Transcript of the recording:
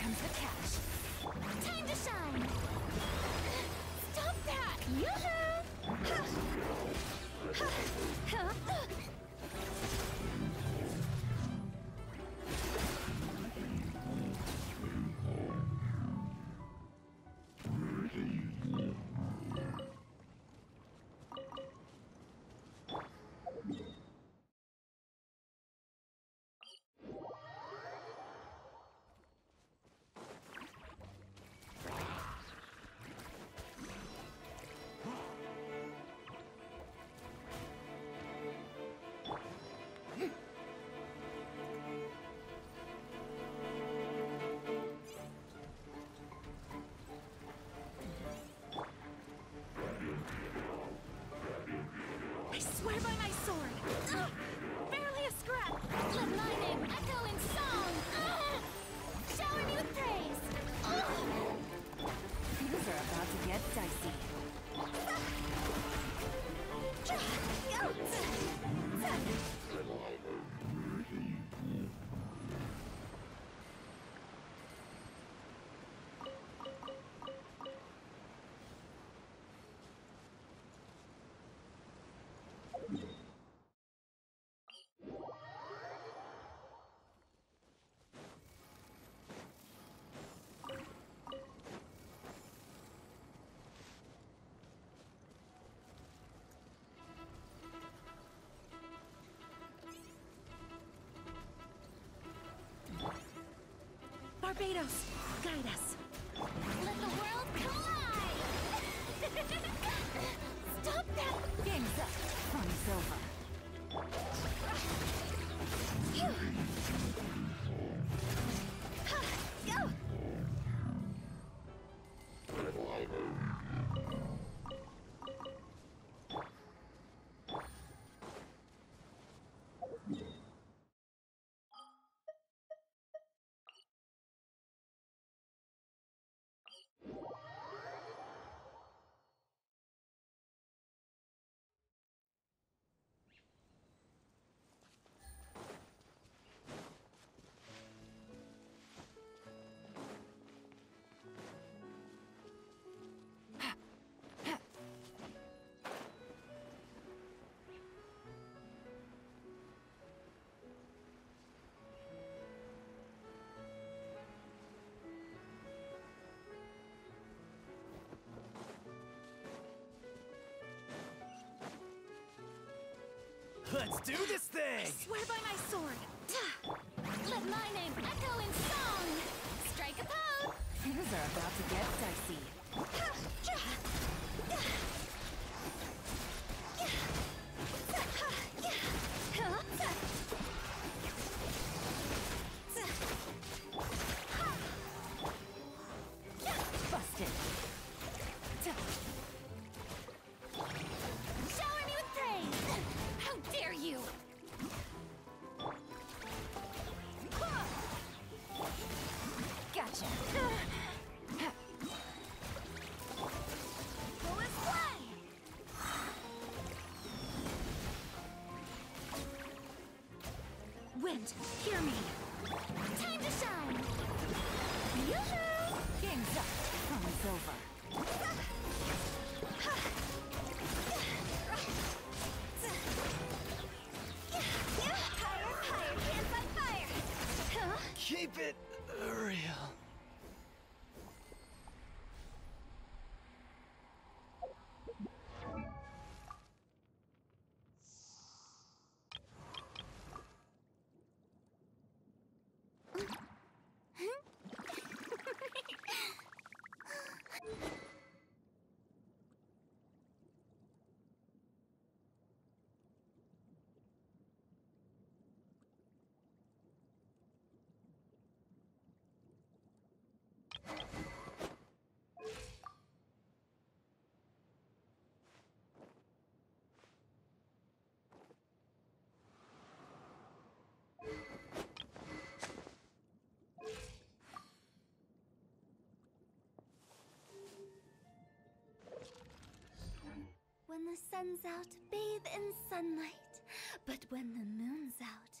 comes the catch. Time to shine! Stop that! Yoo-hoo! Barbatos, guide us. Let the world collide! Stop that! Game's up. From Silva. Let's do this thing! Swear by my sword! Let my name echo in song! Strike a pose! Things are about to get dicey. Wind, hear me. Time to shine! Yoo-hoo! Game's up. From Silva. Higher, higher, on fire! Huh? Keep it real. when the sun's out, bathe in sunlight. But when the moon's out,